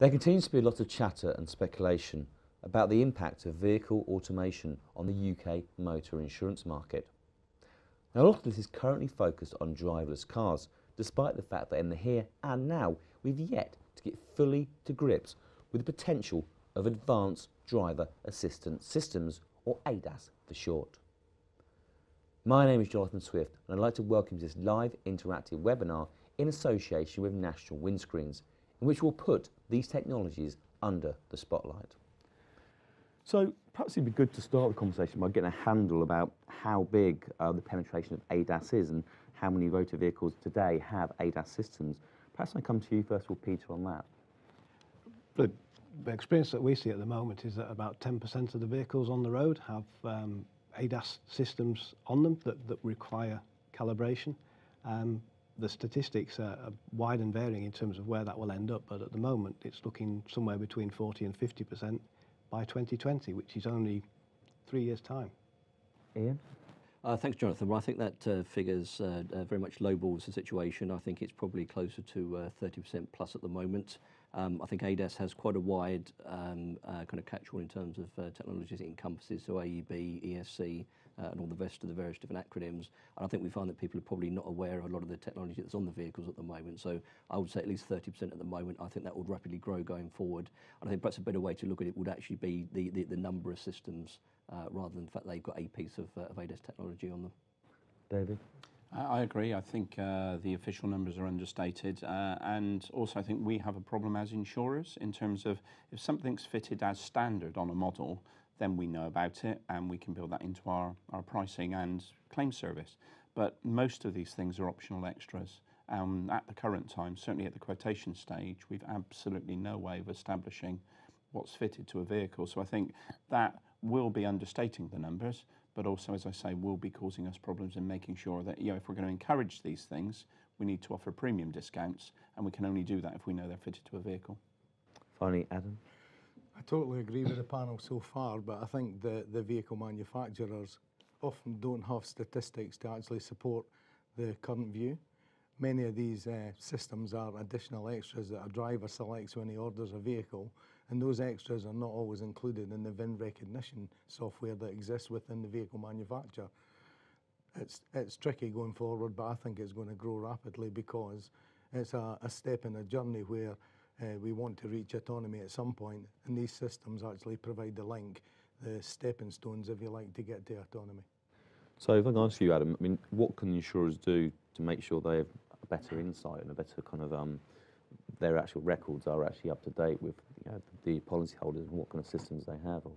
There continues to be a lot of chatter and speculation about the impact of vehicle automation on the UK motor insurance market. Now, a lot of this is currently focused on driverless cars, despite the fact that in the here and now, we've yet to get fully to grips with the potential of advanced driver assistance systems, or ADAS for short. My name is Jonathan Swift, and I'd like to welcome you to this live interactive webinar in association with National Windscreens, in which we'll put these technologies under the spotlight. So perhaps it'd be good to start the conversation by getting a handle about how big uh, the penetration of ADAS is and how many motor vehicles today have ADAS systems. Perhaps I come to you first of all, Peter, on that. The, the experience that we see at the moment is that about 10% of the vehicles on the road have um, ADAS systems on them that, that require calibration. Um, the statistics are, are wide and varying in terms of where that will end up, but at the moment it's looking somewhere between 40 and 50% by 2020, which is only three years' time. Ian? Uh, thanks, Jonathan. Well, I think that uh, figure's uh, uh, very much lowballs the situation. I think it's probably closer to 30% uh, plus at the moment. Um, I think ADAS has quite a wide um, uh, kind of catch-all in terms of uh, technologies it encompasses, so AEB, ESC, uh, and all the rest of the various different acronyms. And I think we find that people are probably not aware of a lot of the technology that's on the vehicles at the moment. So I would say at least 30% at the moment. I think that would rapidly grow going forward. And I think perhaps a better way to look at it would actually be the, the, the number of systems uh, rather than the fact they've got a piece of, uh, of ADAS technology on them. David? I agree. I think uh, the official numbers are understated. Uh, and also, I think we have a problem as insurers in terms of if something's fitted as standard on a model, then we know about it and we can build that into our, our pricing and claim service. But most of these things are optional extras. Um, at the current time, certainly at the quotation stage, we've absolutely no way of establishing what's fitted to a vehicle. So I think that will be understating the numbers but also, as I say, will be causing us problems in making sure that, you know, if we're going to encourage these things, we need to offer premium discounts, and we can only do that if we know they're fitted to a vehicle. Finally, Adam. I totally agree with the panel so far, but I think the, the vehicle manufacturers often don't have statistics to actually support the current view. Many of these uh, systems are additional extras that a driver selects when he orders a vehicle, and those extras are not always included in the VIN recognition software that exists within the vehicle manufacturer. It's, it's tricky going forward, but I think it's going to grow rapidly because it's a, a step in a journey where uh, we want to reach autonomy at some point, and these systems actually provide the link, the stepping stones, if you like, to get to autonomy. So if I can ask you, Adam, I mean, what can insurers do to make sure they have a better insight and a better kind of um, their actual records are actually up to date with you know, the policyholders and what kind of systems they have? Or?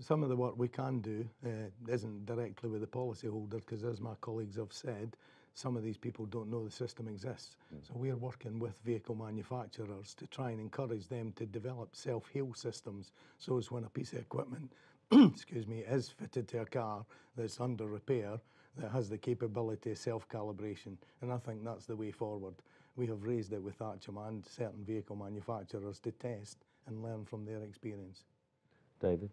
Some of the work we can do uh, isn't directly with the policyholder because, as my colleagues have said, some of these people don't know the system exists. Mm. So we're working with vehicle manufacturers to try and encourage them to develop self-heal systems. So as when a piece of equipment, excuse me, is fitted to a car that's under repair, that has the capability of self-calibration. And I think that's the way forward we have raised it with Thatcham and certain vehicle manufacturers to test and learn from their experience. David?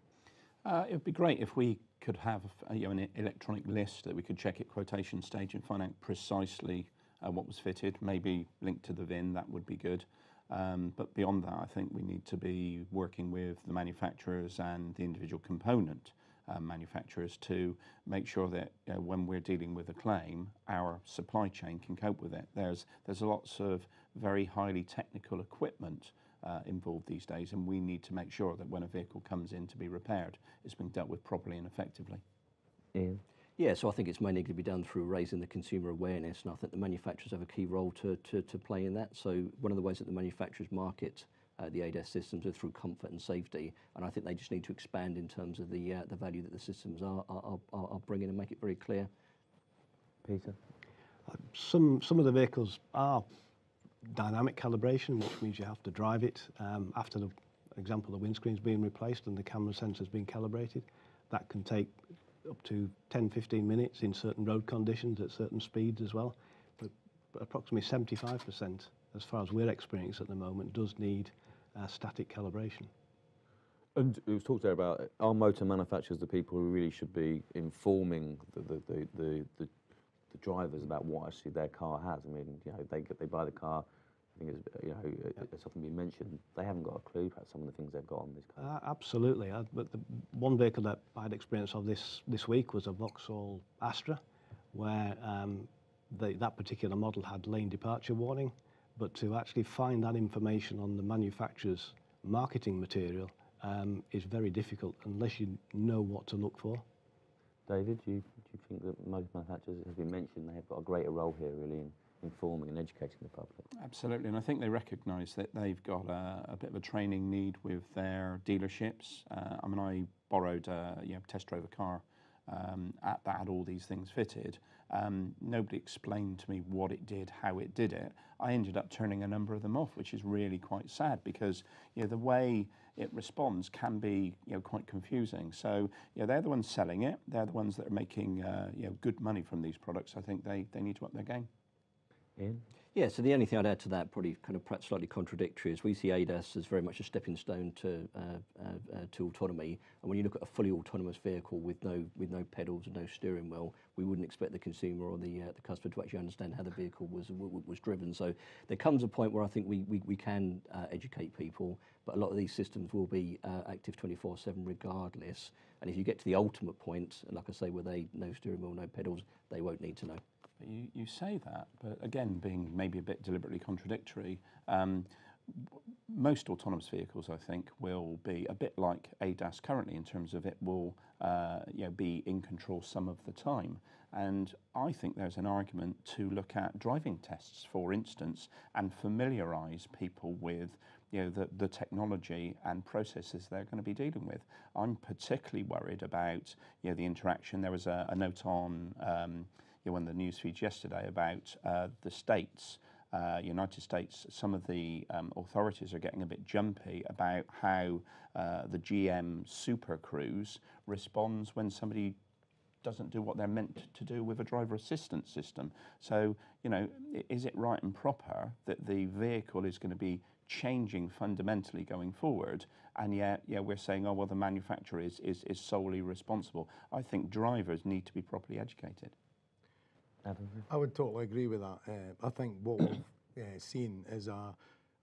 Uh, it would be great if we could have you know, an electronic list that we could check at quotation stage and find out precisely uh, what was fitted, maybe linked to the VIN, that would be good. Um, but beyond that, I think we need to be working with the manufacturers and the individual component um, manufacturers to make sure that know, when we're dealing with a claim, our supply chain can cope with it. There's, there's lots of very highly technical equipment uh, involved these days, and we need to make sure that when a vehicle comes in to be repaired, it's being dealt with properly and effectively. Ian? Yeah, so I think it's mainly going to be done through raising the consumer awareness, and I think the manufacturers have a key role to, to, to play in that. So one of the ways that the manufacturers market uh, the ADAS systems are through comfort and safety. And I think they just need to expand in terms of the, uh, the value that the systems are, are, are, are bringing and make it very clear. Peter? Some, some of the vehicles are dynamic calibration, which means you have to drive it um, after the example, the windscreen's being replaced and the camera sensor's been calibrated. That can take up to 10, 15 minutes in certain road conditions at certain speeds as well. But, but approximately 75%, as far as we're experiencing at the moment, does need uh, static calibration. And it was talked there about our motor manufacturers, the people who really should be informing the, the, the, the, the, the drivers about what actually their car has. I mean, you know, they they buy the car, I think it's, you know, yeah. it's often been mentioned, they haven't got a clue about some of the things they've got on this car. Uh, absolutely. I, but the one vehicle that I had experience of this, this week was a Vauxhall Astra, where um, the, that particular model had lane departure warning. But to actually find that information on the manufacturer's marketing material um, is very difficult unless you know what to look for. David, you, you think that most manufacturers, as been mentioned, they have got a greater role here really in informing and educating the public? Absolutely, and I think they recognise that they've got a, a bit of a training need with their dealerships. Uh, I mean, I borrowed, a, you know, test drove a car um, at that had all these things fitted. Um, nobody explained to me what it did, how it did it. I ended up turning a number of them off, which is really quite sad because you know the way it responds can be you know quite confusing. So you know they're the ones selling it. They're the ones that are making uh, you know good money from these products. I think they they need to up their game. Ian? Yeah, so the only thing I'd add to that, probably kind of perhaps slightly contradictory, is we see ADAS as very much a stepping stone to uh, uh, uh, to autonomy. And when you look at a fully autonomous vehicle with no with no pedals and no steering wheel, we wouldn't expect the consumer or the uh, the customer to actually understand how the vehicle was was driven. So there comes a point where I think we we, we can uh, educate people, but a lot of these systems will be active 24/7 regardless. And if you get to the ultimate point, like I say, where they no steering wheel, no pedals, they won't need to know. But you, you say that, but again, being maybe a bit deliberately contradictory, um, most autonomous vehicles, I think, will be a bit like ADAS currently in terms of it will uh, you know, be in control some of the time. And I think there's an argument to look at driving tests, for instance, and familiarise people with you know, the, the technology and processes they're going to be dealing with. I'm particularly worried about you know, the interaction. There was a, a note on um, you know, one of the news feeds yesterday about uh, the states, uh, United States, some of the um, authorities are getting a bit jumpy about how uh, the GM Super Cruise responds when somebody doesn't do what they're meant to do with a driver assistance system. So, you know, is it right and proper that the vehicle is going to be changing fundamentally going forward, and yet, yeah, we're saying, oh well, the manufacturer is, is, is solely responsible. I think drivers need to be properly educated. I would totally agree with that. Uh, I think what we've uh, seen is a,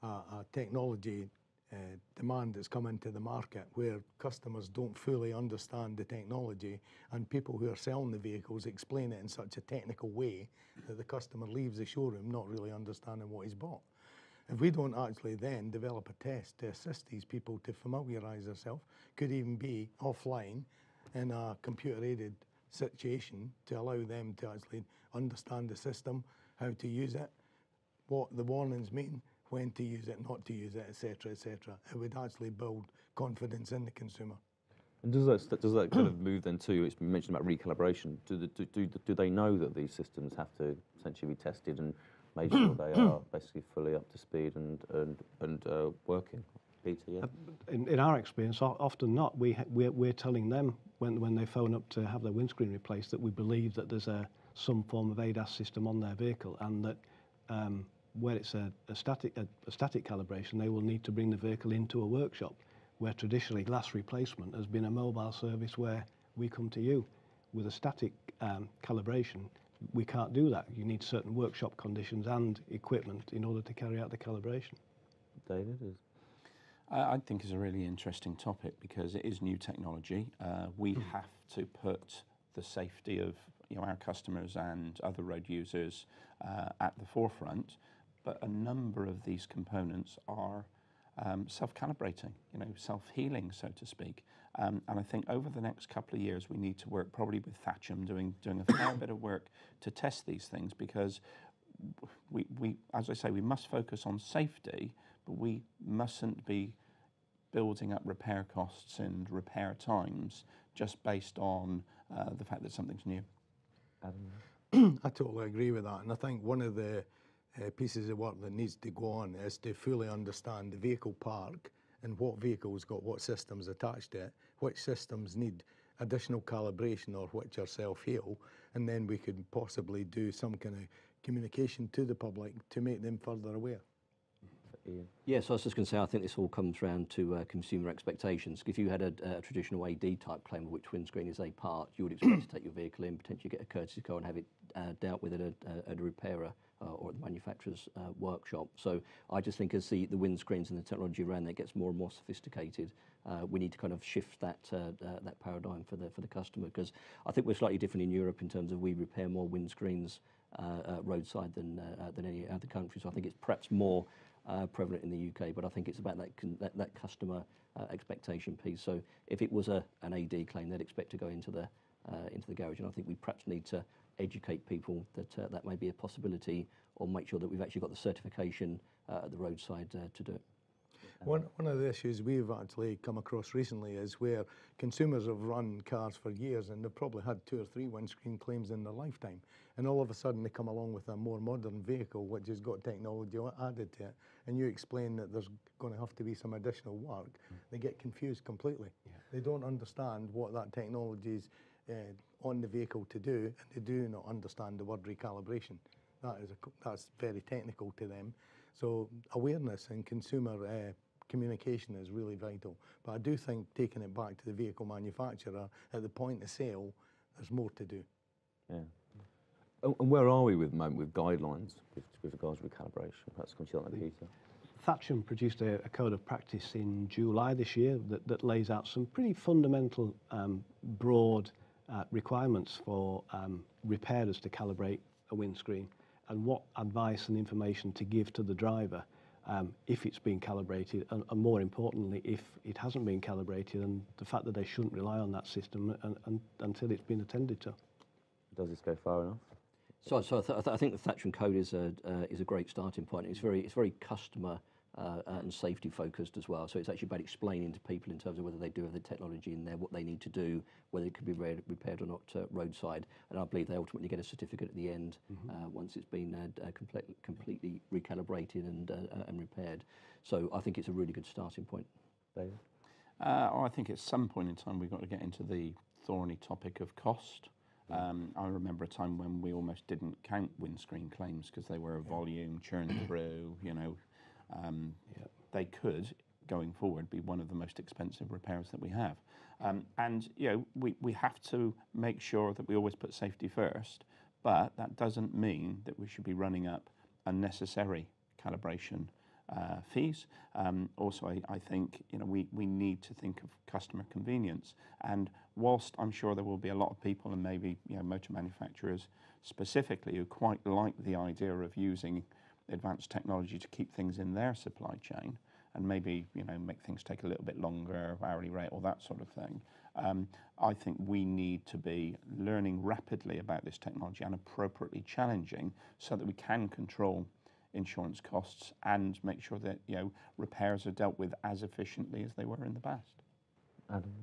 a, a technology uh, demand that's come into the market where customers don't fully understand the technology and people who are selling the vehicles explain it in such a technical way that the customer leaves the showroom not really understanding what he's bought. If we don't actually then develop a test to assist these people to familiarise themselves, could even be offline in a computer aided situation to allow them to actually understand the system, how to use it, what the warnings mean, when to use it, not to use it, etc., etc. It would actually build confidence in the consumer. And does that, does that kind of move then to, it's mentioned about recalibration, do, the, do, do, do they know that these systems have to essentially be tested and made sure they are basically fully up to speed and, and, and uh, working? Peter, yeah? In, in our experience, often not. We, we're, we're telling them when, when they phone up to have their windscreen replaced that we believe that there's a, some form of ADAS system on their vehicle and that um, where it's a, a static, a, a static calibration, they will need to bring the vehicle into a workshop where traditionally glass replacement has been a mobile service where we come to you. With a static um, calibration, we can't do that. You need certain workshop conditions and equipment in order to carry out the calibration. David, is I think is a really interesting topic because it is new technology. Uh, we have to put the safety of you know, our customers and other road users uh, at the forefront, but a number of these components are um, self-calibrating, you know, self-healing, so to speak. Um, and I think over the next couple of years, we need to work probably with Thatcham doing doing a fair bit of work to test these things because we, we, as I say, we must focus on safety, but we mustn't be building up repair costs and repair times just based on uh, the fact that something's new. I totally agree with that. And I think one of the uh, pieces of work that needs to go on is to fully understand the vehicle park and what vehicles got what systems attached to it, which systems need additional calibration or which are self-heal, and then we could possibly do some kind of communication to the public to make them further aware. Ian? Yes, I was just going to say, I think this all comes round to uh, consumer expectations. If you had a, a, traditional AD type claim of which windscreen is a part, you would expect to take your vehicle in, potentially get a courtesy car and have it uh, dealt with at a, at a repairer uh, or at the manufacturer's uh, workshop. So I just think as the, the windscreens and the technology around that gets more and more sophisticated, uh, we need to kind of shift that uh, that paradigm for the for the customer because I think we're slightly different in Europe in terms of we repair more windscreens uh, uh, roadside than uh, than any other country. So I think it's perhaps more prevalent in the UK, but I think it's about that customer uh, expectation piece. So if it was a an AD claim, they'd expect to go into the uh, into the garage, and I think we perhaps need to educate people that uh, that may be a possibility, or make sure that we've actually got the certification uh, at the roadside uh, to do it. One, one of the issues we've actually come across recently is where consumers have run cars for years and they've probably had two or three windscreen claims in their lifetime. And all of a sudden they come along with a more modern vehicle which has got technology added to it. And you explain that there's going to have to be some additional work. They get confused completely. They don't understand what that technology is uh, on the vehicle to do and they do not understand the word recalibration. That is a, that's very technical to them. So awareness and consumer uh, communication is really vital. But I do think taking it back to the vehicle manufacturer at the point of sale, there's more to do. Yeah. And and where are we with the moment with guidelines with, with regards to recalibration? Perhaps come to you on that, Peter. Thatcham produced a, a code of practice in July this year that, that lays out some pretty fundamental, um, broad uh, requirements for um, repairers to calibrate a windscreen and what advice and information to give to the driver if it's been calibrated and, and more importantly if it hasn't been calibrated and the fact that they shouldn't rely on that system and, and, until it's been attended to. Does this go far enough? So, so I, th- I th- I think the Thatcham code is a uh, is a great starting point. It's very it's very customer uh, and safety focused as well. So it's actually about explaining to people in terms of whether they do have the technology in there, what they need to do, whether it can be re- repaired or not uh, roadside. And I believe they ultimately get a certificate at the end uh, once it's been uh, uh, complete, completely recalibrated and uh, uh, and repaired. So I think it's a really good starting point. David? Uh, I think at some point in time we've got to get into the thorny topic of cost. Um, I remember a time when we almost didn't count windscreen claims because they were a volume churned through. You know, um, they could going forward be one of the most expensive repairs that we have. Um, and you know, we, we have to make sure that we always put safety first, but that doesn't mean that we should be running up unnecessary calibration uh, fees. Um, also, I, I think you know we, we need to think of customer convenience. And whilst I'm sure there will be a lot of people, and maybe you know motor manufacturers specifically, who quite like the idea of using advanced technology to keep things in their supply chain, and maybe you know make things take a little bit longer, hourly rate, or that sort of thing. Um, I think we need to be learning rapidly about this technology and appropriately challenging, so that we can control insurance costs and make sure that you know repairs are dealt with as efficiently as they were in the past. Adam?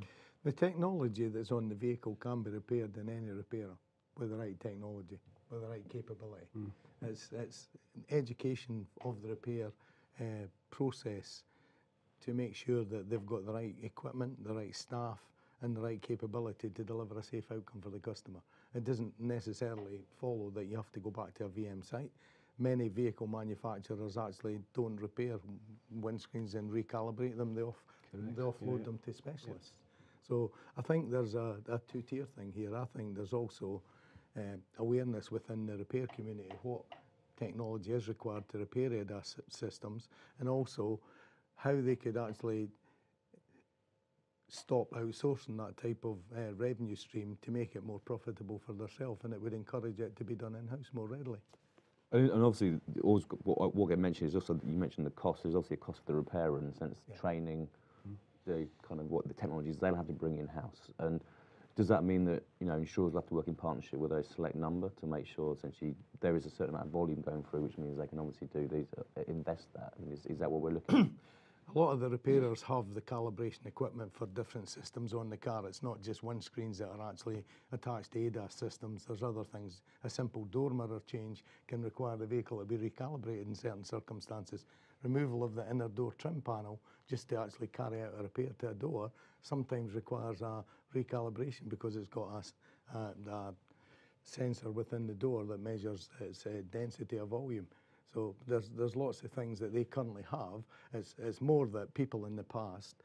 The technology that's on the vehicle can be repaired in any repairer with the right technology, with the right capability. It's, it's education of the repair uh, process to make sure that they've got the right equipment, the right staff, and the right capability to deliver a safe outcome for the customer. It doesn't necessarily follow that you have to go back to a VM site. Many vehicle manufacturers actually don't repair windscreens and recalibrate them. They, off, they offload them to specialists. So I think there's a, a two-tier thing here. I think there's also uh, awareness within the repair community what technology is required to repair ADAS systems, and also how they could actually stop outsourcing that type of uh, revenue stream to make it more profitable for themselves, and it would encourage it to be done in-house more readily. And, and obviously, always, what, what get mentioned is also that you mentioned the cost. There's obviously a cost of the repair in the sense Yeah. training, the kind of what the technologies they'll have to bring in house. And does that mean that you know insurers will have to work in partnership with a select number to make sure essentially there is a certain amount of volume going through, which means they can obviously do these, uh, invest that. I mean, is, is that what we're looking at? A lot of the repairers have the calibration equipment for different systems on the car. It's not just windscreens that are actually attached to ADAS systems. There's other things. A simple door mirror change can require the vehicle to be recalibrated in certain circumstances. Removal of the inner door trim panel just to actually carry out a repair to a door sometimes requires a recalibration because it's got a sensor within the door that measures its uh, density of volume. So there's there's lots of things that they currently have. It's, it's more that people in the past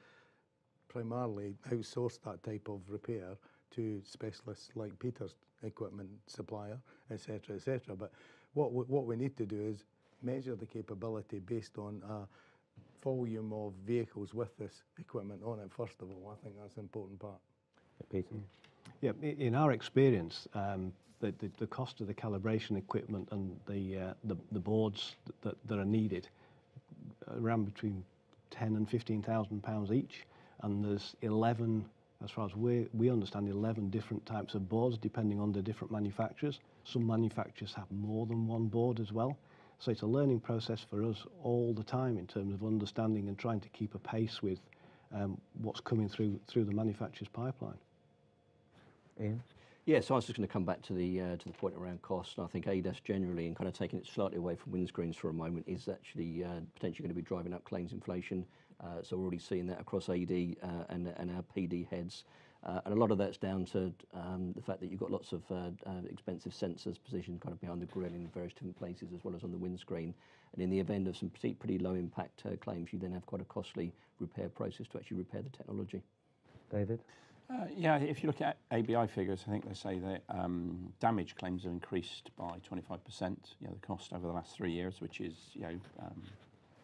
primarily outsourced that type of repair to specialists like Peter's equipment supplier, etc., etc. But what we, what we need to do is measure the capability based on a volume of vehicles with this equipment on it. First of all, I think that's an important part. Peter? Yeah, in our experience, um, the, the, the cost of the calibration equipment and the, uh, the, the boards that, that, are needed around between 10 and 15,000 pounds each. And there's 11, as far as we, we understand, 11 different types of boards depending on the different manufacturers. Some manufacturers have more than one board as well. So it's a learning process for us all the time in terms of understanding and trying to keep a pace with um, what's coming through through the manufacturer's pipeline. Ian? Yeah, so I was just going to come back to the uh, to the point around cost. And I think ADAS generally, and kind of taking it slightly away from windscreens for a moment, is actually uh, potentially going to be driving up claims inflation. Uh, so we're already seeing that across AD uh, and and our PD heads. Uh, and a lot of that's down to um, the fact that you've got lots of uh, uh, expensive sensors positioned kind of behind the grille in various different places, as well as on the windscreen. And in the event of some pretty, pretty low impact uh, claims, you then have quite a costly repair process to actually repair the technology. David? Uh, yeah, if you look at ABI figures, I think they say that um, damage claims have increased by 25%, you know, the cost over the last three years, which is, you know, um,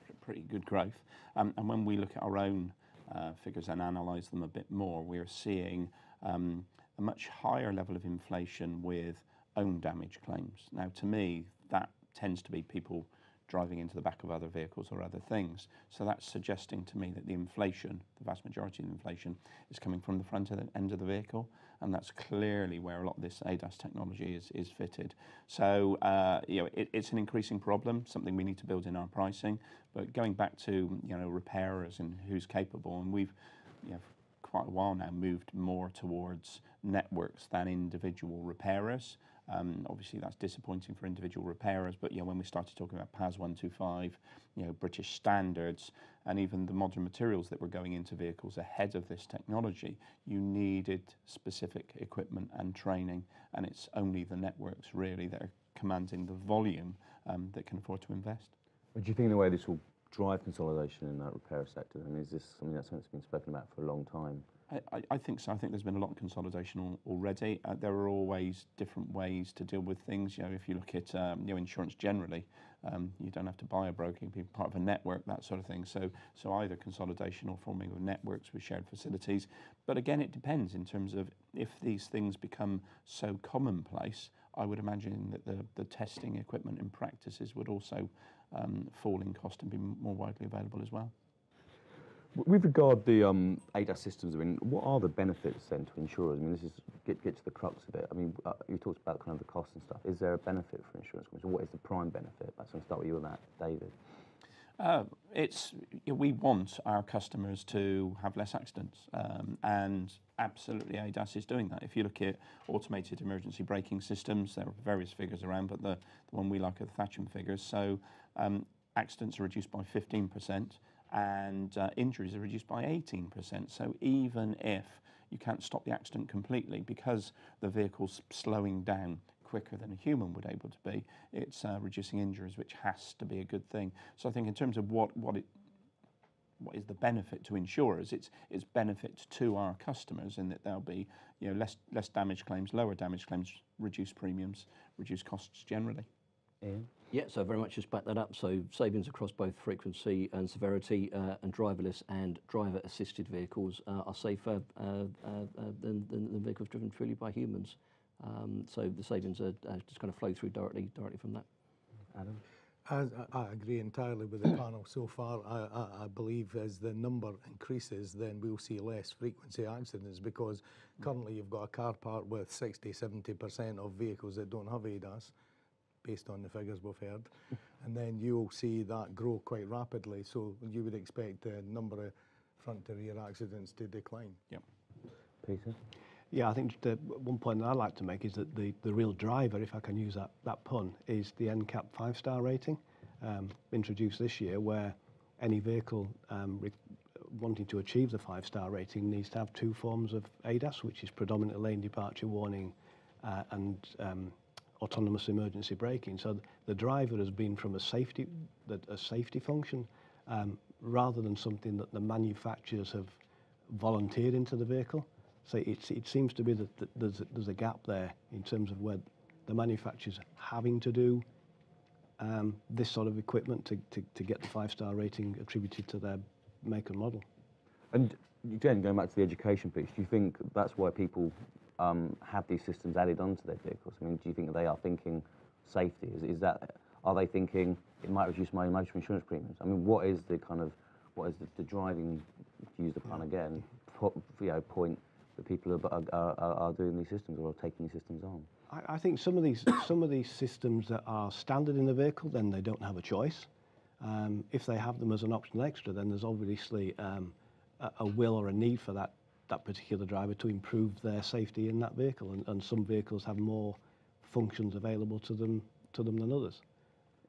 pr- pretty good growth. Um, and when we look at our own uh, figures and analyse them a bit more, we're seeing a much higher level of inflation with own damage claims. Now, to me, that tends to be people driving into the back of other vehicles or other things. So that's suggesting to me that the inflation, the vast majority of the inflation, is coming from the front end of the vehicle, and that's clearly where a lot of this ADAS technology is is fitted. So uh, you know, it, it's an increasing problem, something we need to build in our pricing. But going back to you know repairers and who's capable, and we've you know, quite a while now moved more towards networks than individual repairers. Um, obviously, that's disappointing for individual repairers, but you know, when we started talking about PAS 125, you know, British standards, and even the modern materials that were going into vehicles ahead of this technology, you needed specific equipment and training, and it's only the networks really that are commanding the volume um, that can afford to invest. Do you think in a way this will drive consolidation in that repair sector? I mean, is this something something that's been spoken about for a long time? I- I, think so. I think there's been a lot of consolidation al- already. Uh, there are always different ways to deal with things. You know, if you look at um, you know insurance generally, um, you don't have to buy a broker; you can be part of a network, that sort of thing. So, so either consolidation or forming of networks with shared facilities. But again, it depends in terms of if these things become so commonplace. I would imagine that the, the testing equipment and practices would also um, fall in cost and be more widely available as well. With regard the um, ADAS systems, I mean, what are the benefits then to insurers? I mean, this is get get to the crux of it. I mean, uh, you talked about kind of the cost and stuff. Is there a benefit for insurance companies? What is the prime benefit? Let's start with you on that, David. Uh, it's we want our customers to have less accidents, um, and absolutely ADAS is doing that. If you look at automated emergency braking systems, there are various figures around, but the, the one we like are the Thatcham figures. So um, accidents are reduced by 15%, and uh, injuries are reduced by 18%. So even if you can't stop the accident completely because the vehicle's slowing down quicker than a human would able to be, it's uh, reducing injuries, which has to be a good thing. So I think in terms of what what it what is the benefit to insurers? It's it's benefit to our customers in that there'll be you know less less damage claims, lower damage claims, reduced premiums, reduced costs generally. Ian? Yeah, so very much just back that up. So savings across both frequency and severity, uh, and driverless and driver-assisted vehicles uh, are safer uh, uh, uh, than, than, than vehicles driven purely by humans. Um, so the savings are uh, just kind of flow through directly directly from that. Adam? As, I I agree entirely with the panel so far. I, I, I believe as the number increases, then we'll see less frequency accidents because currently you've got a car park with 60, 70% of vehicles that don't have ADAS, based on the figures we've heard. and then you'll see that grow quite rapidly. So you would expect the number of front to rear accidents to decline. Yeah. Peter? Yeah, I think the one point that I'd like to make is that the, the real driver, if I can use that, that pun, is the NCAP five-star rating um, introduced this year where any vehicle um, re- wanting to achieve the five-star rating needs to have two forms of ADAS, which is predominantly lane departure warning uh, and um, autonomous emergency braking. So th- the driver has been from a safety, a safety function um, rather than something that the manufacturers have volunteered into the vehicle. So it seems to be that, that there's, a, there's a gap there in terms of where the manufacturers having to do um, this sort of equipment to, to, to get the five-star rating attributed to their make and model. And again, going back to the education piece, do you think that's why people um, have these systems added onto their vehicles? I mean, do you think they are thinking safety? Is, is that are they thinking it might reduce my motor insurance premiums? I mean, what is the kind of what is the, the driving, to use the pun again, po, you know, point that people are, are, are, are doing these systems or are taking these systems on? I, I think some of these some of these systems that are standard in the vehicle, then they don't have a choice. Um, if they have them as an optional extra, then there's obviously um, a, a will or a need for that that particular driver to improve their safety in that vehicle. And, and some vehicles have more functions available to them to them than others.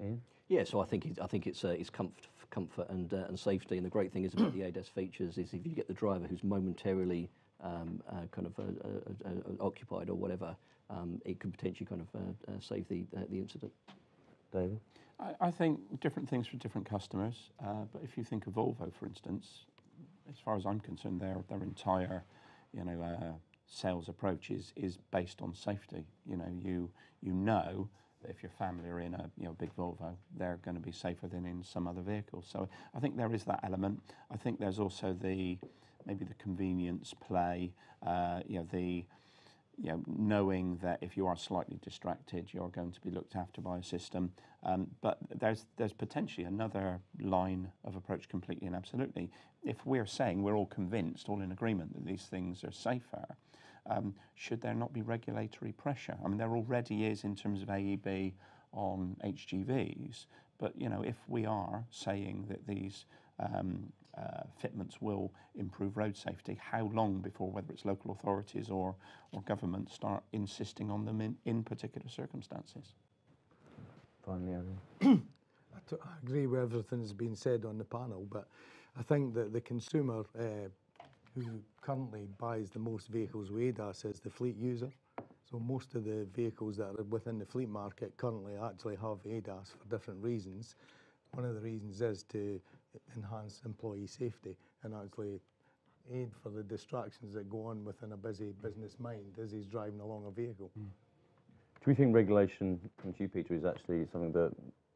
Ian? Yeah, so I think it, I think it's uh, it's comfort, comfort and uh, and safety. And the great thing is about the ADAS features is if you get the driver who's momentarily um, uh, kind of uh, uh, uh, occupied or whatever, um, it could potentially kind of uh, uh, save the uh, the incident. David? I, I think different things for different customers. Uh, but if you think of Volvo, for instance, as far as I'm concerned, their their entire, you know, uh, sales approach is is based on safety. You know, you you know that if your family are in a you know big Volvo, they're going to be safer than in some other vehicle. So I think there is that element. I think there's also the maybe the convenience play. Uh, you know the you know, knowing that if you are slightly distracted, you're going to be looked after by a system. Um, but there's there's potentially another line of approach completely and absolutely. If we're saying we're all convinced, all in agreement that these things are safer, um, should there not be regulatory pressure? I mean, there already is in terms of AEB on HGVs, but you know, if we are saying that these um, uh, fitments will improve road safety, how long before whether it's local authorities or, or government start insisting on them in, in particular circumstances? Finally, Adam? I, t- I agree with everything that's been said on the panel, but I think that the consumer uh, who currently buys the most vehicles with ADAS is the fleet user. So most of the vehicles that are within the fleet market currently actually have ADAS for different reasons. One of the reasons is to enhance employee safety and actually aid for the distractions that go on within a busy business mind as he's driving along a vehicle. Do we think regulation, from you, Peter, is actually something that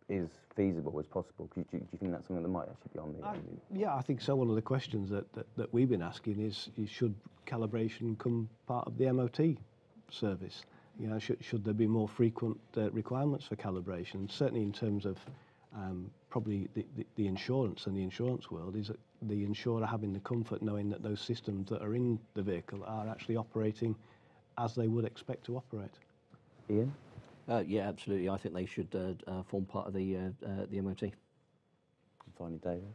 is feasible, is possible? Do you, do you think that's something that might actually be on the... I, yeah, I think so. One of the questions that, that, that we've been asking is, is should calibration come part of the MOT service? You know, should, should there be more frequent uh, requirements for calibration? Certainly in terms of um, probably the, the, the insurance and the insurance world is that the insurer having the comfort knowing that those systems that are in the vehicle are actually operating as they would expect to operate. Ian? Uh, yeah, absolutely. I think they should uh, uh, form part of the uh, uh, the MOT. And finally, David?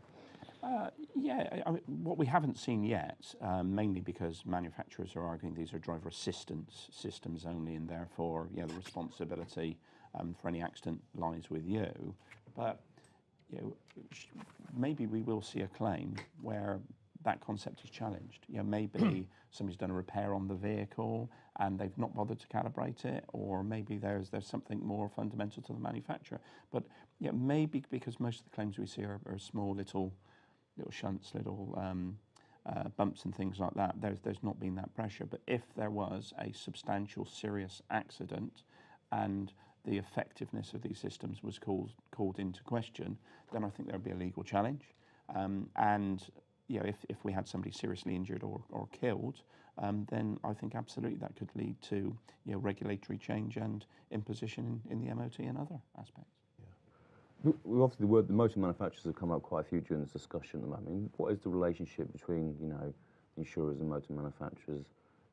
Uh, yeah, I- I mean, what we haven't seen yet, um, mainly because manufacturers are arguing these are driver assistance systems only, and therefore, yeah, the responsibility um, for any accident lies with you. But you know, maybe we will see a claim where that concept is challenged. You know, maybe somebody's done a repair on the vehicle and they've not bothered to calibrate it, or maybe there's there's something more fundamental to the manufacturer. But yeah, maybe because most of the claims we see are, are small little little shunts, little um, uh, bumps and things like that. There's there's not been that pressure. But if there was a substantial, serious accident, and the effectiveness of these systems was called called into question, then I think there would be a legal challenge. Um, and you know, if, if we had somebody seriously injured or, or killed, um, then I think absolutely that could lead to you know, regulatory change and imposition in, in the MOT and other aspects. Look, we Obviously, the word the motor manufacturers have come up quite a few during this discussion at the moment. I mean, what is the relationship between, you know, insurers and motor manufacturers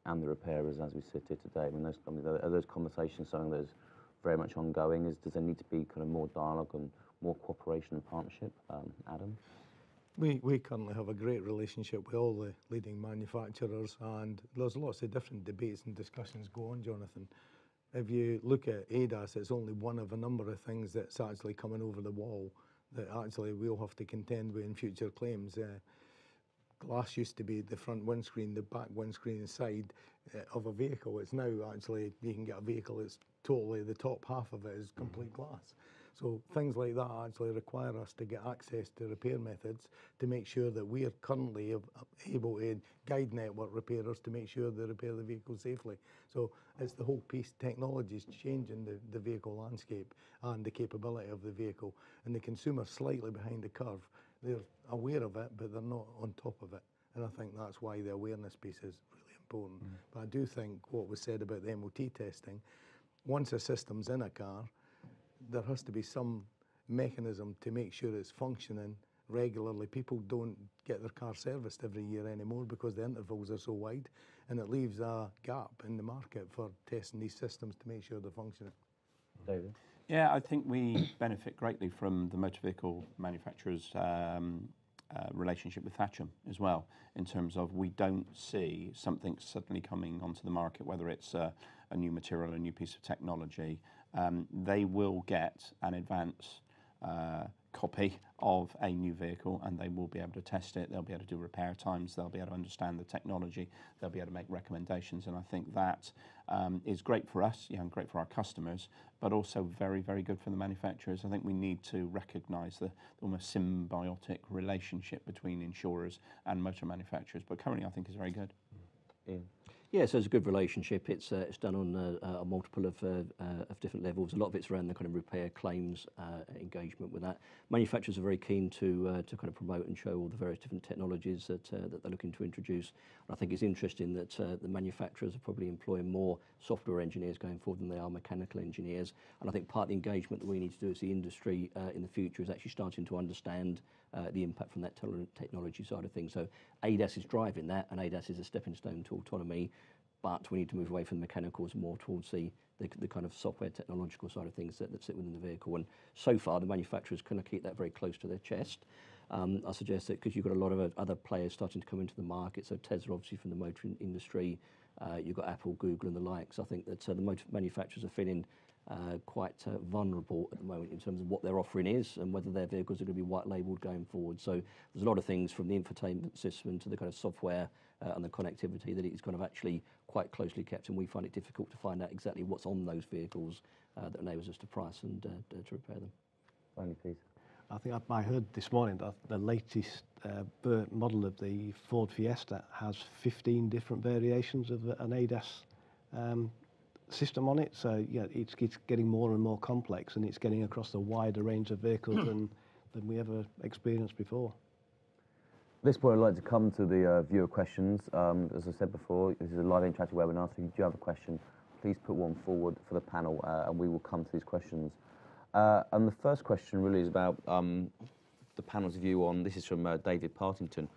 and the repairers as we sit here today? I mean, those, I mean, are those conversations something that's very much ongoing? Is, does there need to be kind of more dialogue and more cooperation and partnership? Um, Adam? We, we currently have a great relationship with all the leading manufacturers, and there's lots of different debates and discussions go on, Jonathan. If you look at ADAS, it's only one of a number of things that's actually coming over the wall that actually we'll have to contend with in future claims. Uh, glass used to be the front windscreen, the back windscreen side uh, of a vehicle. It's now actually you can get a vehicle that's totally the top half of it is complete glass. So things like that actually require us to get access to repair methods to make sure that we are currently able to guide network repairers to make sure they repair the vehicle safely. So it's the whole piece. Technology is changing the, the vehicle landscape and the capability of the vehicle. And the consumer slightly behind the curve. They're aware of it, but they're not on top of it. And I think that's why the awareness piece is really important. Mm. But I do think what was said about the MOT testing, once a system's in a car, there has to be some mechanism to make sure it's functioning regularly. People don't get their car serviced every year anymore because the intervals are so wide, and it leaves a gap in the market for testing these systems to make sure they're functioning. David? Yeah, I think we benefit greatly from the motor vehicle manufacturers' um, uh, relationship with Thatcham as well, in terms of we don't see something suddenly coming onto the market, whether it's a new material, a new piece of technology, um, they will get an advance uh, copy of a new vehicle and they will be able to test it. They'll be able to do repair times. They'll be able to understand the technology. They'll be able to make recommendations. And I think that um, is great for us, you know, great for our customers, but also very, very good for the manufacturers. I think we need to recognise the, the almost symbiotic relationship between insurers and motor manufacturers. But currently, I think is very good. Ian. Yeah, so it's a good relationship. It's uh, it's done on uh, a multiple of uh, uh, of different levels. A lot of it's around the kind of repair claims uh, engagement with that. Manufacturers are very keen to uh, to kind of promote and show all the various different technologies that that they're looking to introduce. And I think it's interesting that the manufacturers are probably employing more software engineers going forward than they are mechanical engineers. And I think part of the engagement that we need to do as the industry in the future is actually starting to understand the impact from that technology side of things. So ADAS is driving that, and ADAS is a stepping stone to autonomy but we need to move away from the mechanicals more towards the, kind of software technological side of things that, that sit within the vehicle. And so far, the manufacturers kind of keep that very close to their chest. Um, I suggest that because you've got a lot of other players starting to come into the market, so Tesla obviously from the motor industry, uh, you've got Apple, Google, and the likes. I think that uh, the motor manufacturers are feeling uh, quite uh, vulnerable at the moment in terms of what their offering is and whether their vehicles are going to be white labeled going forward. So there's a lot of things from the infotainment system to the kind of software uh, and the connectivity that is kind of actually quite closely kept, and we find it difficult to find out exactly what's on those vehicles uh, that enables us to price and uh, to repair them. Finally, please. I think I heard this morning that the latest uh, model of the Ford Fiesta has 15 different variations of an ADAS um, system on it. So yeah, it's, it's getting more and more complex, and it's getting across a wider range of vehicles than than we ever experienced before. At this point, I'd like to come to the uh, viewer questions. Um, as I said before, this is a live interactive webinar, so if you do have a question, please put one forward for the panel, uh, and we will come to these questions. Uh, and the first question really is about um, the panel's view on, this is from uh, David Partington,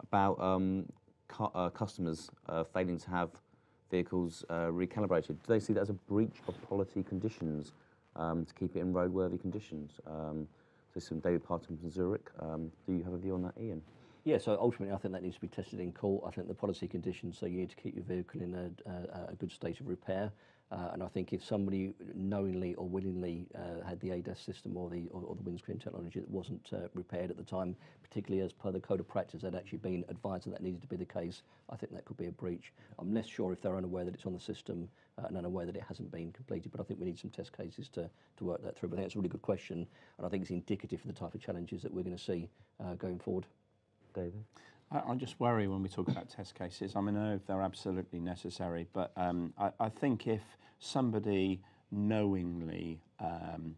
about um, cu uh, customers uh, failing to have vehicles recalibrated. Do they see that as a breach of policy conditions um, to keep it in roadworthy conditions? Um, so from David Partington from Zurich. Um, do you have a view on that, Ian? Yeah, so ultimately, I think that needs to be tested in court. I think the policy conditions, so you need to keep your vehicle in a, a, a good state of repair. Uh, and I think if somebody knowingly or willingly uh, had the ADAS system or the or, or the windscreen technology that wasn't uh, repaired at the time, particularly as per the code of practice, had actually been advised that that needed to be the case, I think that could be a breach. I'm less sure if they're unaware that it's on the system uh, and unaware that it hasn't been completed, but I think we need some test cases to, to work that through. But I think it's a really good question, and I think it's indicative of the type of challenges that we're going to see uh, going forward. David? I, I just worry when we talk about test cases. I mean, I know if they're absolutely necessary, but um, I, I think if somebody knowingly um,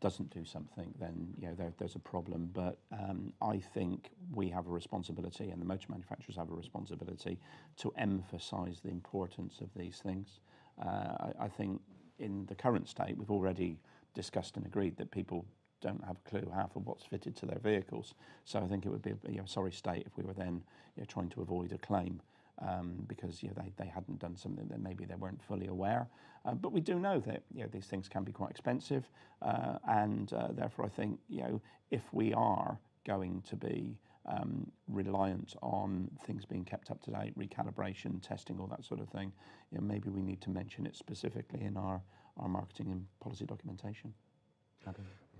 doesn't do something, then you know there, there's a problem. But um, I think we have a responsibility, and the motor manufacturers have a responsibility to emphasise the importance of these things. Uh, I, I think in the current state, we've already discussed and agreed that people don't have a clue half of what's fitted to their vehicles. So I think it would be a you know, sorry state if we were then you know, trying to avoid a claim um, because you know, they, they hadn't done something that maybe they weren't fully aware. Uh, but we do know that you know, these things can be quite expensive, uh, and uh, therefore I think you know, if we are going to be um, reliant on things being kept up to date, recalibration, testing, all that sort of thing, you know, maybe we need to mention it specifically in our, our marketing and policy documentation.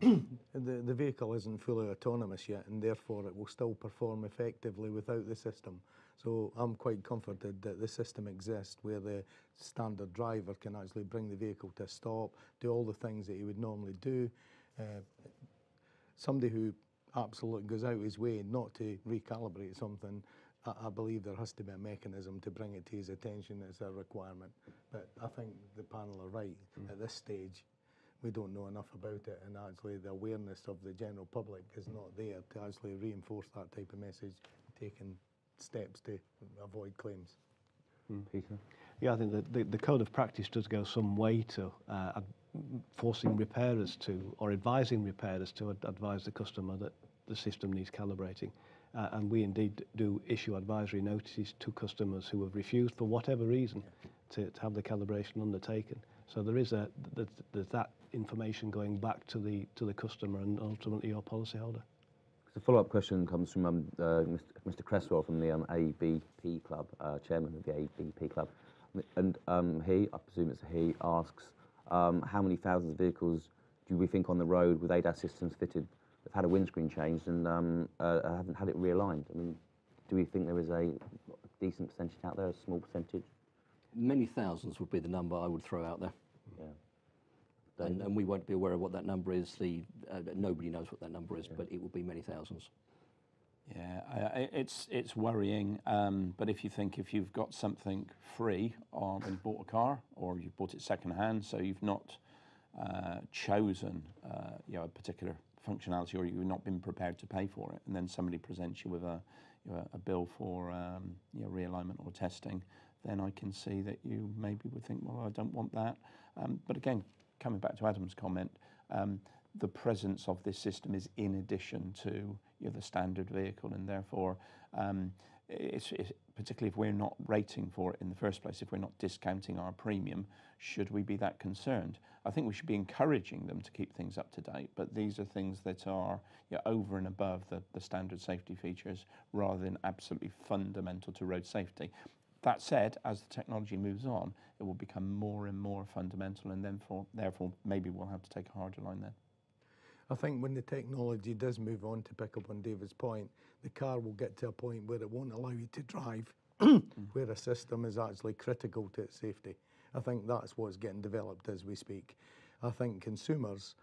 the, the vehicle isn't fully autonomous yet, and therefore it will still perform effectively without the system. So I'm quite comforted that the system exists where the standard driver can actually bring the vehicle to a stop, do all the things that he would normally do, uh, somebody who absolutely goes out his way not to recalibrate something, I, I believe there has to be a mechanism to bring it to his attention as a requirement. But I think the panel are right. At this stage, we don't know enough about it, and actually the awareness of the general public is not there to actually reinforce that type of message, taking steps to avoid claims. Peter? Yeah, I think that the, the code of practice does go some way to uh, ad- forcing repairers to, or advising repairers to ad- advise the customer that the system needs calibrating. Uh, and we indeed do issue advisory notices to customers who have refused for whatever reason to, to have the calibration undertaken. So there is a, th- th- there's that information going back to the, to the customer and ultimately your policyholder. The follow-up question comes from um, uh, Mr. Cresswell from the um, ABP Club, uh, chairman of the ABP Club. And um, he, I presume it's he, asks um, how many thousands of vehicles do we think on the road with ADAS systems fitted have had a windscreen changed and um, uh, haven't had it realigned? I mean, do we think there is a decent percentage out there, a small percentage? Many thousands would be the number I would throw out there. Yeah. And, and we won't be aware of what that number is. The, uh, nobody knows what that number is, but it will be many thousands. Yeah, I- I- it's it's worrying. Um, but if you think if you've got something free or when you bought a car or you bought it second hand, so you've not uh, chosen uh, you know a particular functionality or you've not been prepared to pay for it, and then somebody presents you with a you know, a bill for um, you know, realignment or testing, then I can see that you maybe would think, well, I don't want that. Um, but again, coming back to Adam's comment, um, the presence of this system is in addition to you know, the standard vehicle, and therefore, um, it's, particularly if we're not rating for it in the first place, if we're not discounting our premium, should we be that concerned? I think we should be encouraging them to keep things up to date, but these are things that are you know, over and above the standard safety features rather than absolutely fundamental to road safety. That said, as the technology moves on, it will become more and more fundamental, and then for, therefore maybe we'll have to take a harder line then. I think when the technology does move on, to pick up on David's point, the car will get to a point where it won't allow you to drive, where a system is actually critical to its safety. I think that's what's getting developed as we speak. I think consumers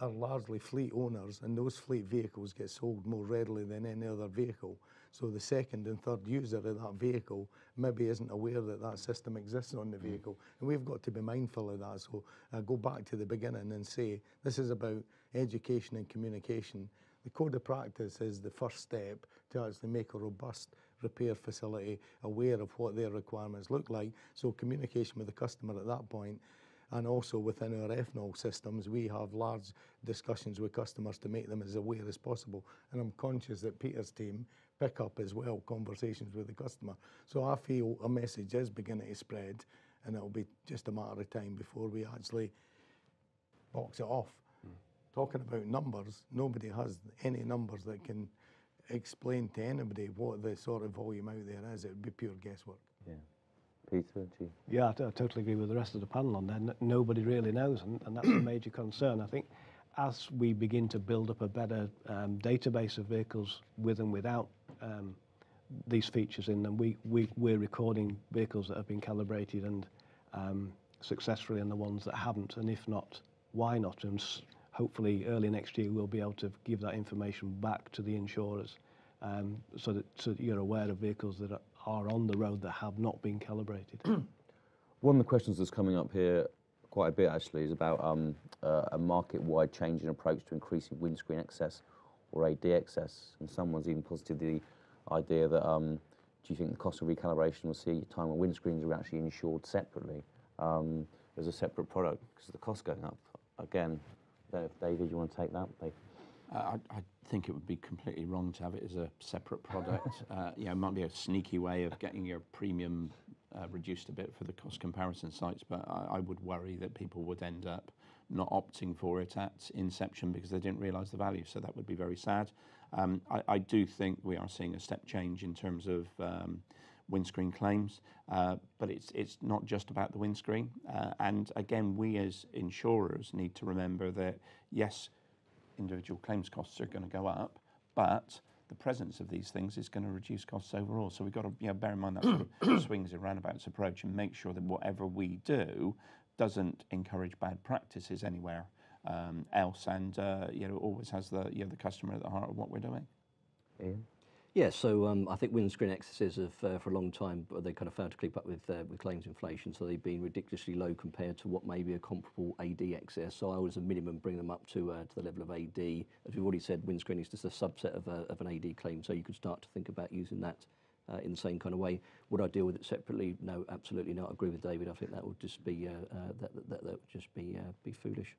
are largely fleet owners, and those fleet vehicles get sold more readily than any other vehicle. So the second and third user of that vehicle maybe isn't aware that that system exists on the mm. vehicle, and we've got to be mindful of that. So I go back to the beginning and say this is about education and communication. The code of practice is the first step to actually make a robust repair facility aware of what their requirements look like. So communication with the customer at that point and also within our ethanol systems, we have large discussions with customers to make them as aware as possible. And I'm conscious that Peter's team pick up as well conversations with the customer. So I feel a message is beginning to spread, and it'll be just a matter of time before we actually box it off. Hmm. Talking about numbers, nobody has any numbers that can explain to anybody what the sort of volume out there is. It would be pure guesswork. Yeah. Peter, do you? Yeah, I, t- I totally agree with the rest of the panel on that. N- nobody really knows, and, and that's a major concern. I think as we begin to build up a better um, database of vehicles with and without um, these features in them, we, we, we're recording vehicles that have been calibrated and um, successfully and the ones that haven't, and if not, why not? And hopefully early next year we'll be able to give that information back to the insurers um, so that so that you're aware of vehicles that are on the road that have not been calibrated. One of the questions that's coming up here quite a bit actually is about um, uh, a market-wide change in approach to increasing windscreen excess or AD excess. And someone's even posited the idea that um, do you think the cost of recalibration will see time when windscreens are actually insured separately um, as a separate product because the cost going up? Again, I don't know if David, you want to take that? Uh, I, I think it would be completely wrong to have it as a separate product. uh, you know, it might be a sneaky way of getting your premium reduced a bit for the cost comparison sites, but I, would worry that people would end up not opting for it at inception because they didn't realise the value. So that would be very sad. Um, I, do think we are seeing a step change in terms of um, windscreen claims, uh, but it's it's not just about the windscreen. Uh, and again, we as insurers need to remember that yes, individual claims costs are going to go up, but the presence of these things is going to reduce costs overall. So we've got to you know, bear in mind that sort of swings and roundabouts approach and make sure that whatever we do doesn't encourage bad practices anywhere. um, else, and uh, you know always has the you know the customer at the heart of what we're doing. Ian? Yeah, so um, I think windscreen excesses have, uh, for a long time, but they kind of failed to keep up with uh, with claims inflation, so they've been ridiculously low compared to what may be a comparable AD excess. So I would, as a minimum, bring them up to uh, to the level of AD. As we've already said, windscreen is just a subset of, a, of an AD claim, so you could start to think about using that uh, in the same kind of way. Would I deal with it separately? No, absolutely not. I agree with David. I think that would just be uh, uh, that, that, that would just be uh, be foolish.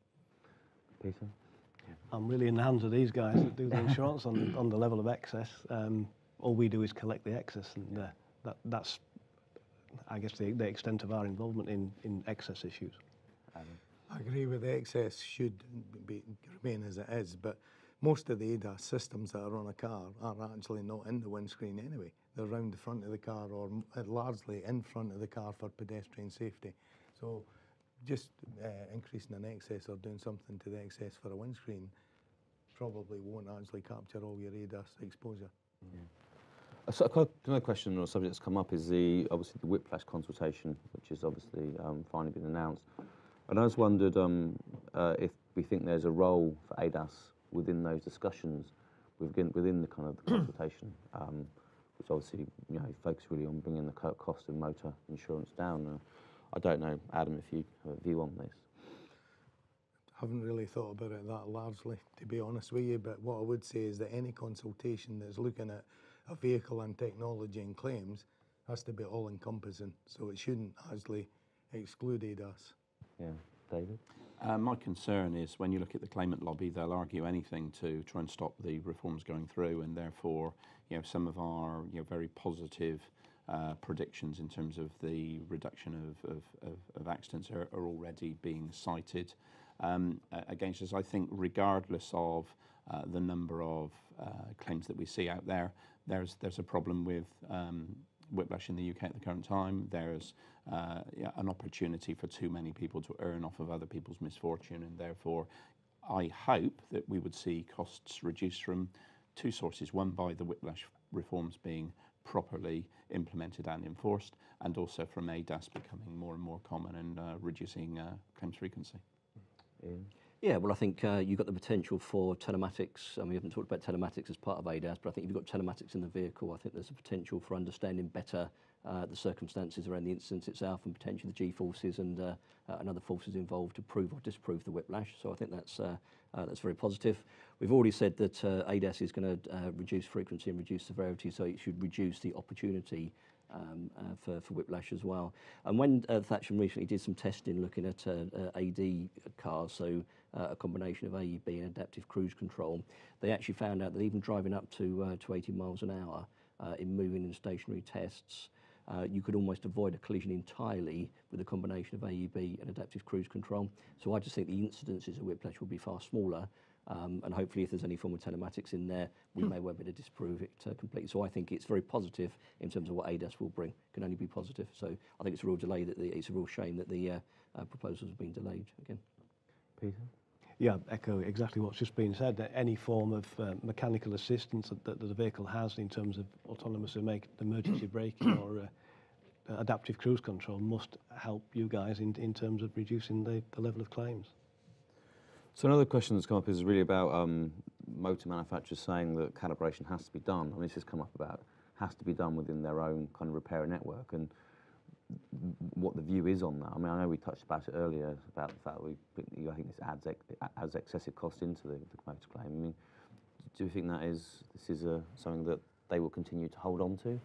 Peter? I'm really in the hands of these guys that do the insurance on, on the level of excess. Um, all we do is collect the excess, and uh, that, that's, I guess, the, the extent of our involvement in, in excess issues. I agree with the excess should be, remain as it is, but most of the ADAS systems that are on a car are actually not in the windscreen anyway. They're around the front of the car or uh, largely in front of the car for pedestrian safety. So just uh, increasing an excess or doing something to the excess for a windscreen probably won't actually capture all your ADAS exposure. A so- Another question or subject that's come up is the obviously the whiplash consultation, which has obviously um, finally been announced. And I just wondered um, uh, if we think there's a role for ADAS within those discussions, within, within the kind of the consultation, um, which obviously you know focus really on bringing the cost of motor insurance down. Uh, I don't know, Adam, if you have a view on this. haven't really thought about it that largely, to be honest with you. But what I would say is that any consultation that's looking at a vehicle and technology and claims has to be all encompassing. So it shouldn't actually exclude ADAS. Yeah, David. Uh, my concern is when you look at the claimant lobby, they'll argue anything to try and stop the reforms going through, and therefore, you know, some of our you know very positive uh, predictions in terms of the reduction of, of, of, of accidents are, are already being cited um, against us. I think, regardless of uh, the number of uh, claims that we see out there, there's there's a problem with um, whiplash in the UK at the current time. There's uh, yeah, an opportunity for too many people to earn off of other people's misfortune, and therefore, I hope that we would see costs reduced from two sources: one by the whiplash reforms being properly implemented and enforced, and also from ADAS becoming more and more common and uh, reducing uh, claims frequency. Ian. Yeah, well, I think uh, you've got the potential for telematics. I mean, we haven't talked about telematics as part of ADAS, but I think if you've got telematics in the vehicle, I think there's a potential for understanding better uh, the circumstances around the incident itself and potentially the G-forces and, uh, uh, and other forces involved to prove or disprove the whiplash. So I think that's, uh, uh, that's very positive. We've already said that ADAS is going to reduce frequency and reduce severity, so it should reduce the opportunity um, uh, for, for whiplash as well. And when uh, Thatcham recently did some testing looking at uh, AD cars, so a combination of AEB and adaptive cruise control, they actually found out that even driving up to, to 80 miles an hour in moving and stationary tests, you could almost avoid a collision entirely with a combination of AEB and adaptive cruise control. So I just think the incidences of whiplash will be far smaller. Um, and hopefully, if there's any form of telematics in there, we may well be able to disprove it uh, completely. So I think it's very positive in terms of what ADAS will bring. Can only be positive. So I think it's a real delay that the, it's a real shame that the uh, uh, proposals have been delayed again. Peter. Yeah, echo exactly what's just been said. That any form of uh, mechanical assistance that, that the vehicle has in terms of autonomous make emergency braking or uh, adaptive cruise control must help you guys in, in terms of reducing the, the level of claims. So another question that's come up is really about um, motor manufacturers saying that calibration has to be done. I mean, this has come up about has to be done within their own kind of repair network and what the view is on that. I mean, I know we touched about it earlier about the fact we I think this adds ex, adds excessive cost into the, the motor claim. I mean, do you think that is this is a, something that they will continue to hold on to?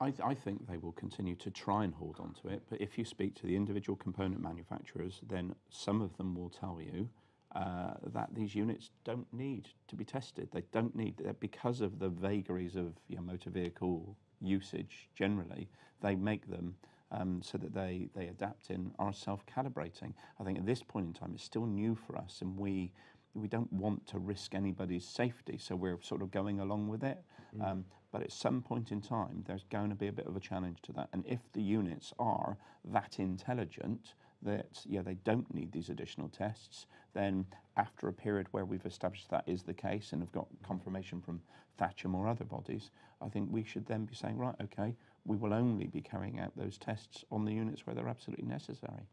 I, th- I think they will continue to try and hold on to it, but if you speak to the individual component manufacturers, then some of them will tell you uh, that these units don't need to be tested. They don't need that because of the vagaries of you know, motor vehicle usage generally. They make them um, so that they they adapt and are self-calibrating. I think at this point in time, it's still new for us, and we we don't want to risk anybody's safety, so we're sort of going along with it. Um, but at some point in time, there's going to be a bit of a challenge to that. And if the units are that intelligent that yeah they don't need these additional tests, then after a period where we've established that is the case and have got confirmation from Thatcham or other bodies, I think we should then be saying right, okay, we will only be carrying out those tests on the units where they're absolutely necessary.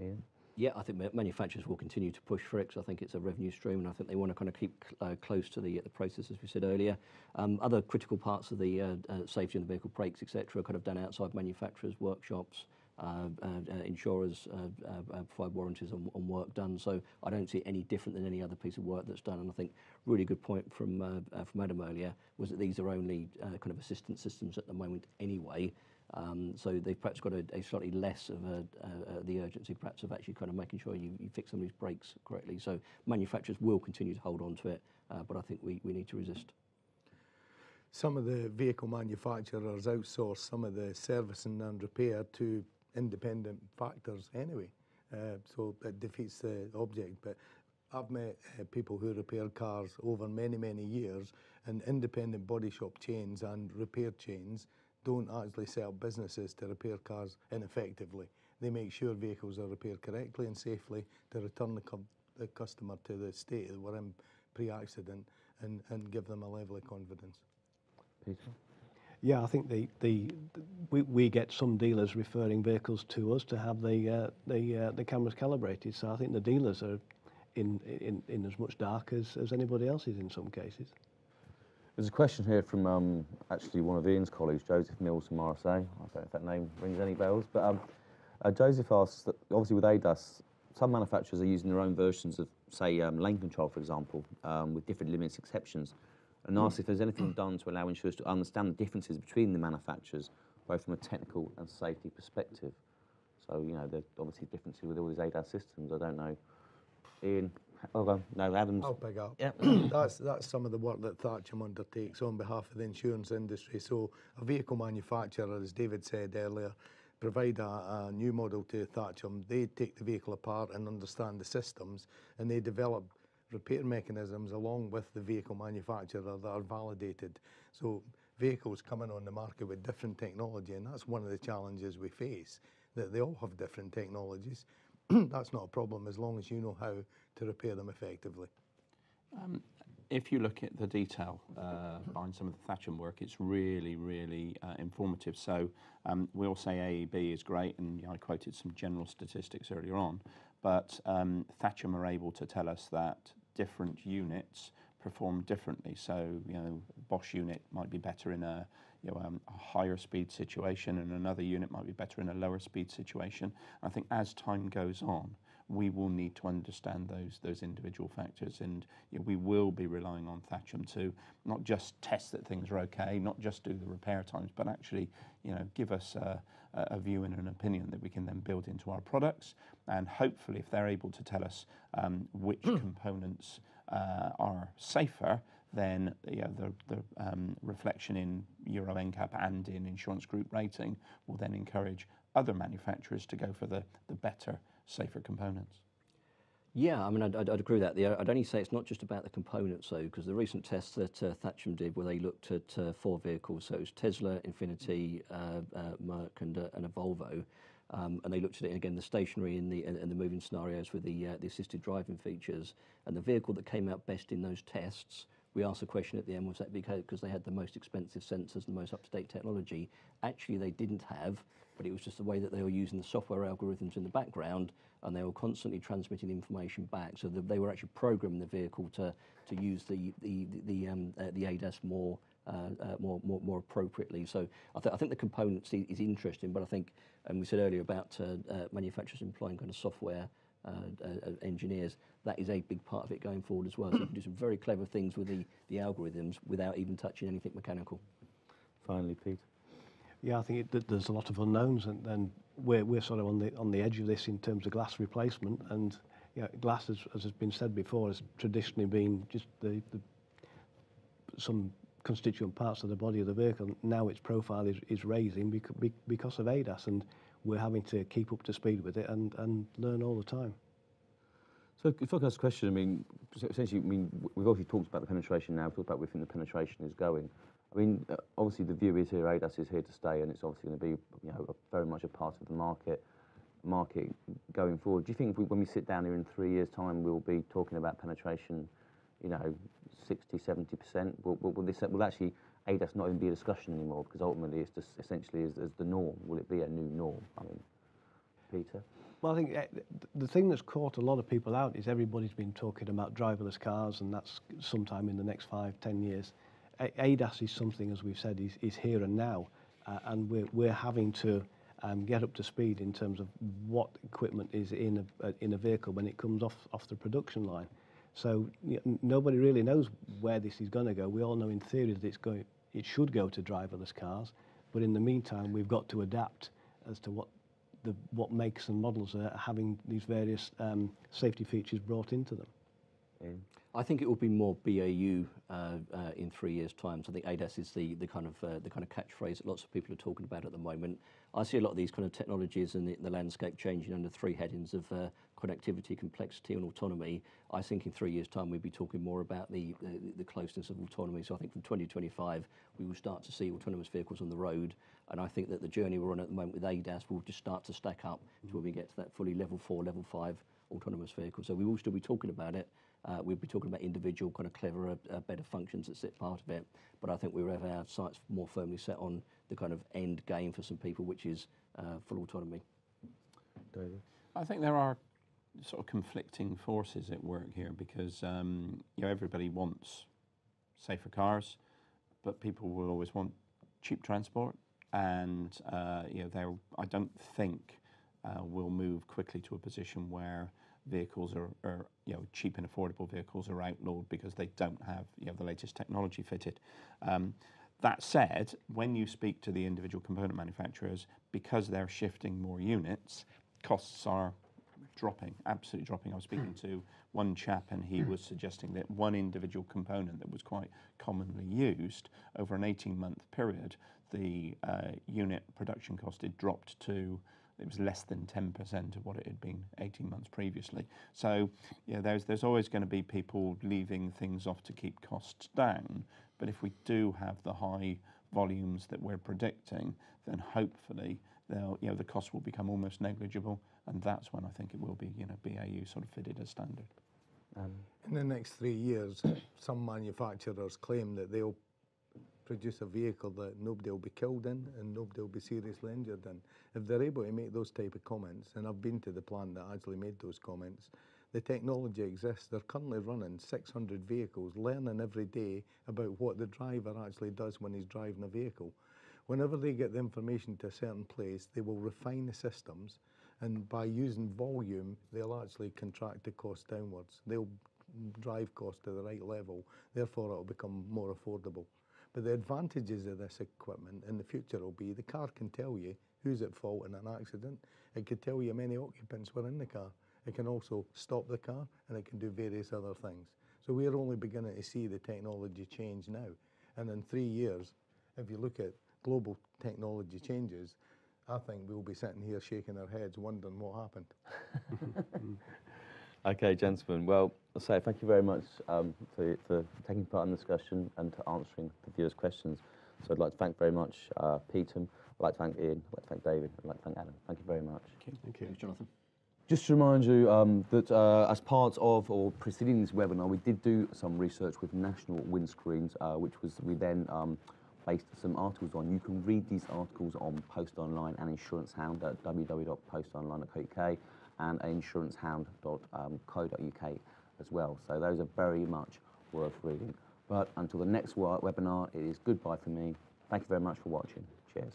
Ian? Yeah, I think manufacturers will continue to push for it because I think it's a revenue stream, and I think they want to kind of keep cl- uh, close to the the process, as we said earlier. Um, Other critical parts of the uh, uh, safety in the vehicle, brakes, et cetera, are kind of done outside manufacturers, workshops, uh, uh, uh, Uh, uh, uh, insurers uh, uh, uh, provide warranties on work done. So I don't see any different than any other piece of work that's done. And I think really good point from from Adam earlier was that these are only kind of assistance systems at the moment anyway. Um, so they've perhaps got a, slightly less of a, the urgency perhaps of actually kind of making sure you, fix some of these brakes correctly. So manufacturers will continue to hold on to it, but I think we, we need to resist. Some of the vehicle manufacturers outsource some of the servicing and repair to independent factors anyway. Uh, so it defeats the object. But I've met uh, people who repair cars over many, many years, and independent body shop chains and repair chains don't actually set up businesses to repair cars ineffectively. They make sure vehicles are repaired correctly and safely to return the, cu- the customer to the state they were in pre-accident and, and give them a level of confidence. Peter? Yeah, I think the, the, we, we get some dealers referring vehicles to us to have the uh, the uh, the cameras calibrated. So I think the dealers are in in, in as much dark as, as anybody else is in some cases. There's a question here from um, actually one of Ian's colleagues, Joseph Mills from RSA. I don't know if that name rings any bells, but um, uh, Joseph asks that obviously with ADAS, some manufacturers are using their own versions of, say, um, lane control, for example, um, with different limits exceptions, and mm. asks if there's anything mm. done to allow insurers to understand the differences between the manufacturers, both from a technical and safety perspective. So, you know, there's obviously differences with all these ADAS systems. I don't know. Ian, oh, no, Adam's. I'll pick up. Yeah. that's that's some of the work that Thatcham undertakes on behalf of the insurance industry. So a vehicle manufacturer, as David said earlier, provide a, a new model to Thatcham. They take the vehicle apart and understand the systems, and they develop repair mechanisms along with the vehicle manufacturer that are validated. So vehicles coming on the market with different technology, and that's one of the challenges we face. That they all have different technologies. that's not a problem as long as you know how to repair them effectively. if you look at the detail uh, behind some of the Thatcham work, it's really, really uh, informative. So um, we all say AEB is great, and I quoted some general statistics earlier on, but um, Thatcham are able to tell us that different units perform differently. So you know, Bosch unit might be better in a you know, um, a higher speed situation, and another unit might be better in a lower speed situation. I think as time goes on, we will need to understand those those individual factors, and you know, we will be relying on Thatcham to not just test that things are okay, not just do the repair times, but actually, you know, give us a, a view and an opinion that we can then build into our products, and hopefully, if they're able to tell us um, which components uh, are safer, then the, um, reflection in Euro NCAP and in insurance group rating will then encourage other manufacturers to go for the, better, safer components. Yeah, I mean, I'd, agree with that. I'd only say it's not just about the components, though, because the recent tests that uh, Thatcham did, where they looked at uh, four vehicles, so it was Tesla, Infiniti, uh, Merc, and, and a Volvo, um, and they looked at it again, the stationary and the and, and the moving scenarios with the assisted driving features, and the vehicle that came out best in those tests. We asked a question at the end, was that because they had the most expensive sensors and the most up-to-date technology? Actually, they didn't have, but it was just the way that they were using the software algorithms in the background, and they were constantly transmitting information back. So they were actually programming the vehicle to to use the the the um, uh, the ADAS more. Uh, uh, more, appropriately. So I, th- I think the components is, interesting, but I think, and we said earlier about manufacturers employing kind of software uh, uh, engineers, that is a big part of it going forward as well. So you can do some very clever things with the, the algorithms without even touching anything mechanical. Finally, Pete. Yeah, I think it, there's a lot of unknowns, and, and we're, we're sort of on the on the edge of this in terms of glass replacement. And you know, glass, as, as has been said before, has traditionally been just the, the some constituent parts of the body of the vehicle. Now its profile is, is raising because, because of ADAS, and we're having to keep up to speed with it and, and learn all the time. So if I could ask a question, I mean, essentially, I mean, we've obviously talked about the penetration now, we've talked about where we think the penetration is going. I mean, uh, obviously the view is here, ADAS is here to stay, and it's obviously going to be, you know, very much a part of the market market going forward. Do you think we, when we sit down here in three years' time, we'll be talking about penetration, you know, 60, 70 percent? Will, will, will this will actually ADAS not even be a discussion anymore because ultimately it's just essentially is, is the norm? Will it be a new norm? I mean, Peter. Well, I think uh, the thing that's caught a lot of people out is everybody's been talking about driverless cars, and that's sometime in the next five, ten years. ADAS is something, as we've said, is, is here and now, uh, and we're, we're having to um, get up to speed in terms of what equipment is in a, uh, in a vehicle when it comes off, off the production line. So y- n- nobody really knows where this is going to go. We all know in theory that it's going, it should go to driverless cars, but in the meantime, we've got to adapt as to what the what makes and models are having these various um, safety features brought into them. Ian? I think it will be more BAU uh, uh, in three years' time. So I think ADAS is the, the kind of uh, the kind of catchphrase that lots of people are talking about at the moment. I see a lot of these kind of technologies and the, the landscape changing under three headings of uh, connectivity, complexity, and autonomy. I think in three years' time we'll be talking more about the, the the closeness of autonomy. So I think from 2025 we will start to see autonomous vehicles on the road, and I think that the journey we're on at the moment with ADAS will just start to stack up to when we get to that fully level four, level five autonomous vehicle. So we will still be talking about it. Uh, we'll be talking about individual kind of cleverer, uh, better functions that sit part of it. But I think we will have our sights more firmly set on the kind of end game for some people, which is uh, full autonomy. David? I think there are sort of conflicting forces at work here because um, you know everybody wants safer cars, but people will always want cheap transport, and uh, you know there I don't think uh, we'll move quickly to a position where vehicles are, are you know cheap and affordable vehicles are outlawed because they don't have you know the latest technology fitted. Um, that said, when you speak to the individual component manufacturers, because they're shifting more units, costs are dropping, absolutely dropping. I was speaking to one chap and he was suggesting that one individual component that was quite commonly used over an 18 month period, the uh, unit production cost had dropped to it was less than 10% of what it had been 18 months previously. So, yeah, there's there's always going to be people leaving things off to keep costs down. But if we do have the high volumes that we're predicting, then hopefully they'll, you know, the cost will become almost negligible, and that's when I think it will be, you know, BAU sort of fitted as standard. Um, In the next three years, some manufacturers claim that they'll produce a vehicle that nobody will be killed in and nobody will be seriously injured in. If they're able to make those type of comments, and I've been to the plant that actually made those comments, the technology exists. They're currently running 600 vehicles, learning every day about what the driver actually does when he's driving a vehicle. Whenever they get the information to a certain place, they will refine the systems, and by using volume, they'll actually contract the cost downwards. They'll drive cost to the right level, therefore it'll become more affordable. But the advantages of this equipment in the future will be the car can tell you who's at fault in an accident. It can tell you how many occupants were in the car. It can also stop the car and it can do various other things. So we're only beginning to see the technology change now. And in three years, if you look at global technology changes, I think we'll be sitting here shaking our heads wondering what happened. Okay, gentlemen. Well, I'll say thank you very much um, for, for taking part in the discussion and to answering the viewers' questions. So I'd like to thank very much uh, Peter. I'd like to thank Ian. I'd like to thank David. I'd like to thank Adam. Thank you very much. Thank you. Thanks, Jonathan. Just to remind you um, that uh, as part of or preceding this webinar, we did do some research with National Windscreens, uh, which was we then um, based some articles on. You can read these articles on Post Online and Insurance Hound at www.postonline.co.uk and insurancehound.co.uk as well. So those are very much worth reading. But until the next webinar, it is goodbye for me. Thank you very much for watching. Cheers.